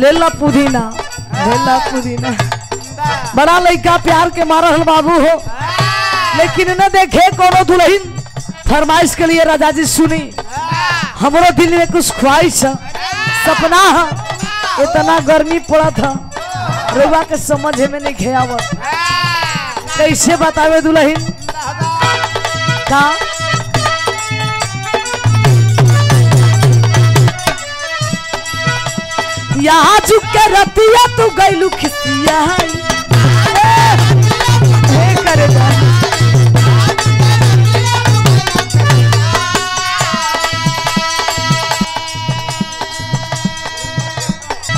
ले ला पुदीना ले ला पुदीना। बड़ा लड़का प्यार के मारा हल बाबू हो। लेकिन न देखे कोनो दुल्हन। फरमाइश के लिए राजा जी सुनी, हमरो दिल में कुछ ख्वाहिश है, सपना है इतना गर्मी पड़ा था रुआ के समझ में नहीं खेयावत कैसे बतावे दुल्हन? का? यहाँ झुक के रतिया, तू गैलू खिसिया।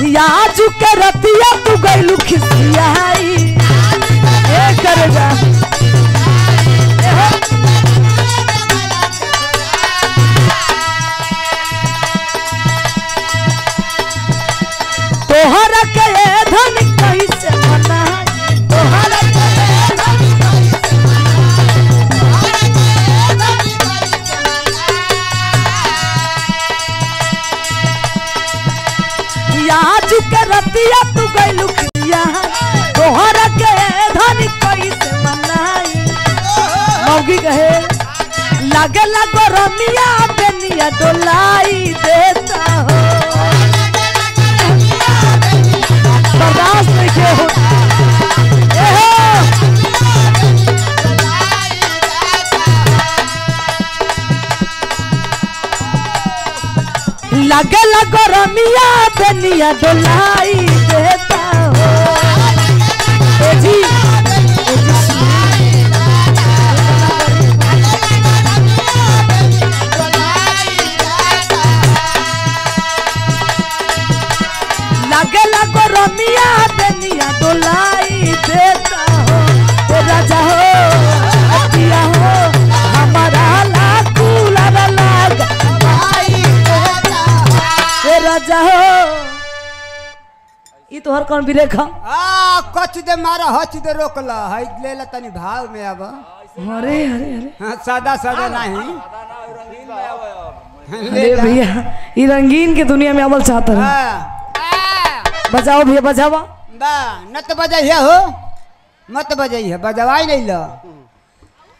यहाँ झुक के रतिया, तू गैलू खिसिया। हे कहे लगे लगो रमिया बेनिया डोलाई देता हो हो हो। लगे लगो रमिया बेनिया डोलाई देता तोहर कौन भी रेखा आ कच दे मारा हच दे रोकला है ले ला तनी भाव में अब अरे अरे अरे। हाँ, सादा सादा नहीं। अरे भैया ई रंगीन के दुनिया में अमल चाहता है। हाँ, बजाओ भैया बजावा बा न तो बजाइए हो? मत बजाइए बजवाई नहीं लो।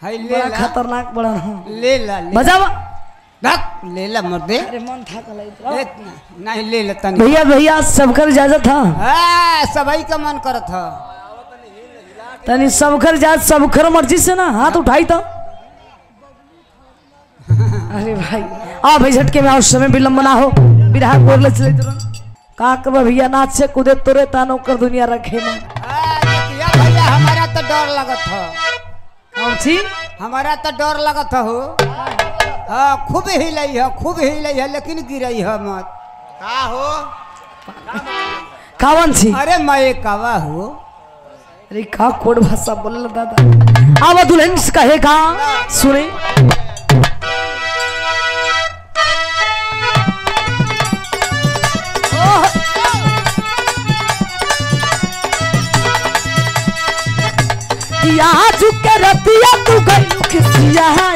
है ले ला खतरनाक बड़ा हाँ। ले ला ले बजावा धक ले ला मर्दे अरे मन था कलाई नहीं ले ला तनी भैया भैया सबकर इजाज़त था। हाँ, सबई का मन करत ह। तनी सबकर इजाज़त सबकर मर्ज़ी से ना हाथ उठाई तो। अरे भाई। आ भाई झटके में आओ समय विलंब ना हो। बिरहा बोल ले चले तुरंत। का कब भैया नाच से कूदे तोरे तानो कर दुनिया रखे ना भैया हमारा तो डर लगत ह। कौन सी? हमारा तो डर लगत हो। हाँ खूब हिलई है खूब हिलई है लेकिन गिरई है मत। का हो? कावन सी अरे मैं कावा हो। अरे का कोड भाषा बोल दादा? आवा दुल्हन कहे का सुने। ओह! यहाँ झुके रतिया तू गई खिसिया है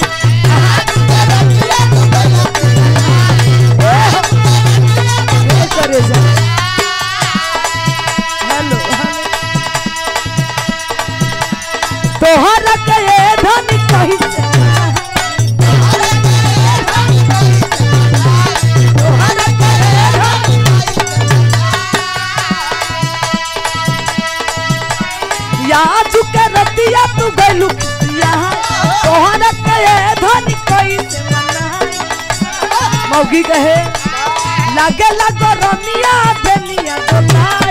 मौगी कहे। लगे लगो रमिया बेनिया डोलाई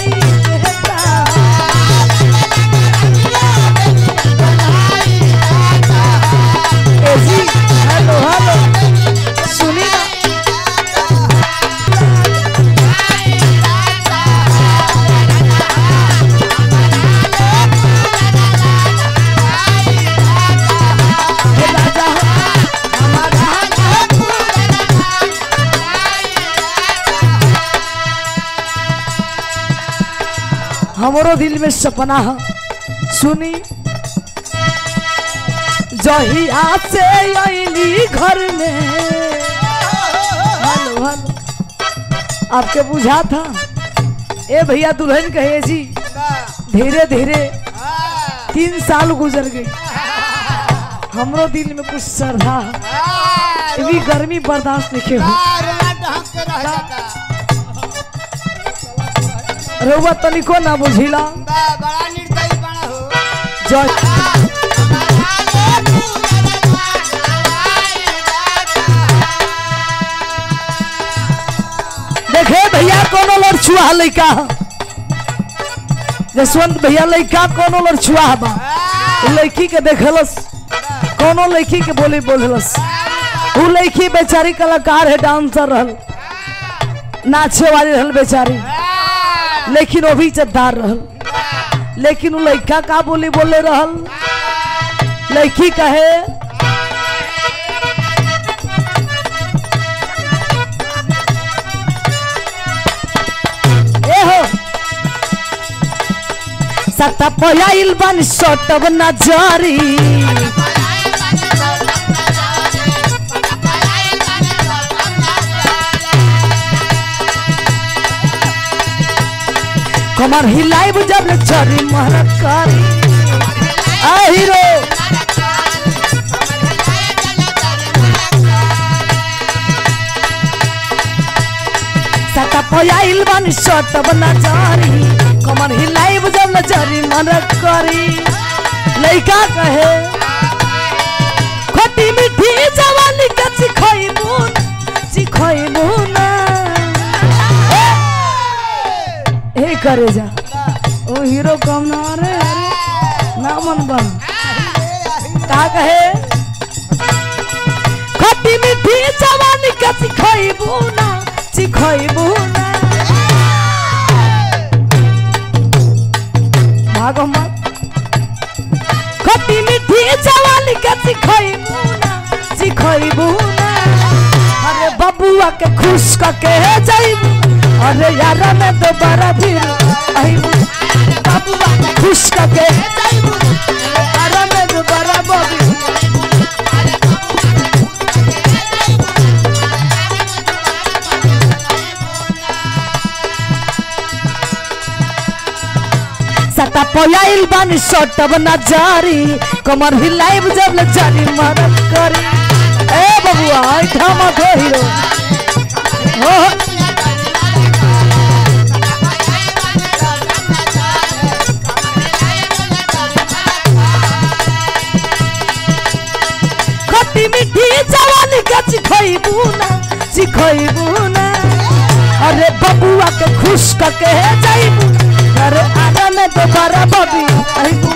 हमरो दिल में सपना है। सुनी। जहिया से अली घर में। Hello hello. आपके बुझा था? ए भैया दुल्हन कहे जी, धीरे धीरे। तीन साल गुजर गई। हमरो दिल में कुछ श्रद्धा भी गर्मी बर्दाश्त नहीं हो रउआ तनिको ना बुझिला। बड़ा निर्दयी बड़ा हो जो देखे भैया, कोनो लड़छुआ लइका जसवंत भैया लइका, कोनो लड़छुआ बा। उ लड़की के देखलस। कोनो लड़की के बोली बोललस। उ लड़की बेचारी कलाकार है, डांसर रहल। नाचे वाली रहल बेचारी। लेकिन अभी इज्जतदार रहल। लेकिन लड़का का बोली बोले रहल। लड़की कहे, ए सत्ता पयाइल बन सोटब नजरी कमर हिलाइब जब ले चरी महरत करी। आ हीरो सत्ता पयाइल बन सोटब नजरी कमर हिलाइब जब ले चरी महरत करी। लइका कहे, खटी मीठी जवानी के सिखइबू सिखइबू ना। करे जा। ओ हीरो कम ना रे। ना मन बन। का कहे? खटी मीठी जवानी के सिखइबू ना सिखइबू ना। भागो मत। खटी मीठी जवानी के सिखइबू ना सिखइबू ना। अरे बबुआ के खुश करके जाइबू। अरे यार, में दोबारा फिर खुश करके। यार में दोबारा बबी सता पयाइल बानी नजारी कमर जारी मदद करी। ए बबुआ बबुआ के खुश करके जाइबू अरे आगा में दोबारा बबी आइबू